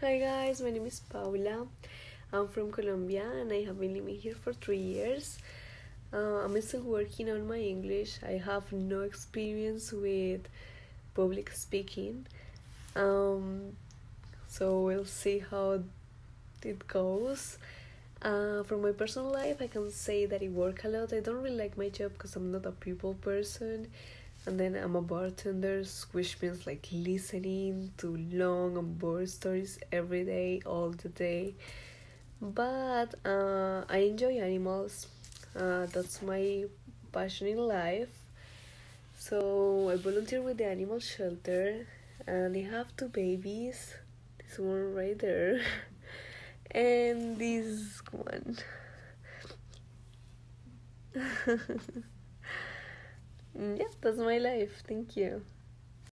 Hi guys, my name is Paula. I'm from Colombia and I have been living here for three years. Uh, I'm still working on my English. I have no experience with public speaking. Um, so we'll see how it goes. Uh, from my personal life, I can say that I work a lot. I don't really like my job because I'm not a people person and then I'm a bartender, which means like listening to long and boring stories every day, all the day. But uh, I enjoy animals. Uh, that's my passion in life. So I volunteer with the animal shelter, and I have two babies. This one right there, and this one. Mm, yeah, that's my life. Thank you.